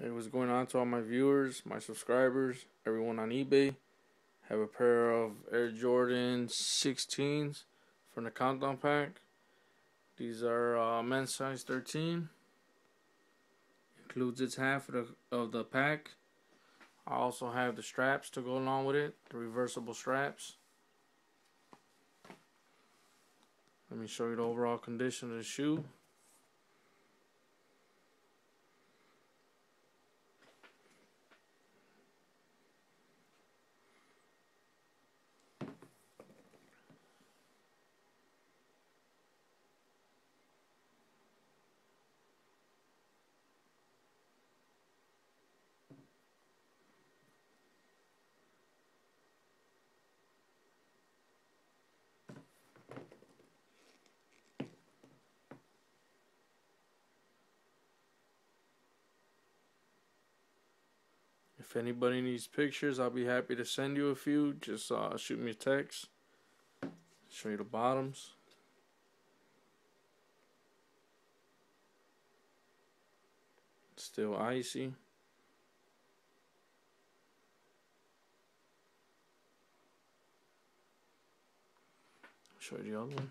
Hey, what's going on to all my viewers, my subscribers, everyone on eBay? Have a pair of Air Jordan 16s from the Countdown Pack. These are uh, men's size 13. Includes its half of the, of the pack. I also have the straps to go along with it, the reversible straps. Let me show you the overall condition of the shoe. If anybody needs pictures, I'll be happy to send you a few. Just uh, shoot me a text. Show you the bottoms. Still icy. Show you the other one.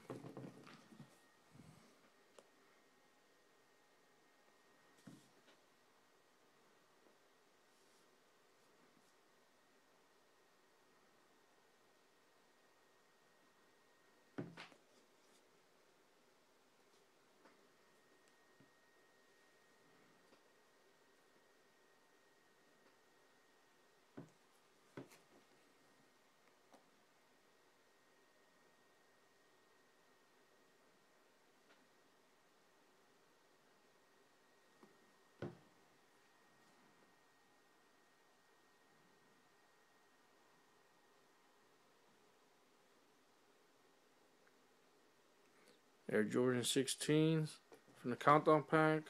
Air Jordan 16s from the Countdown Pack.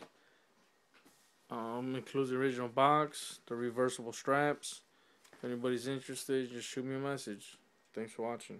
Um, includes the original box, the reversible straps. If anybody's interested, just shoot me a message. Thanks for watching.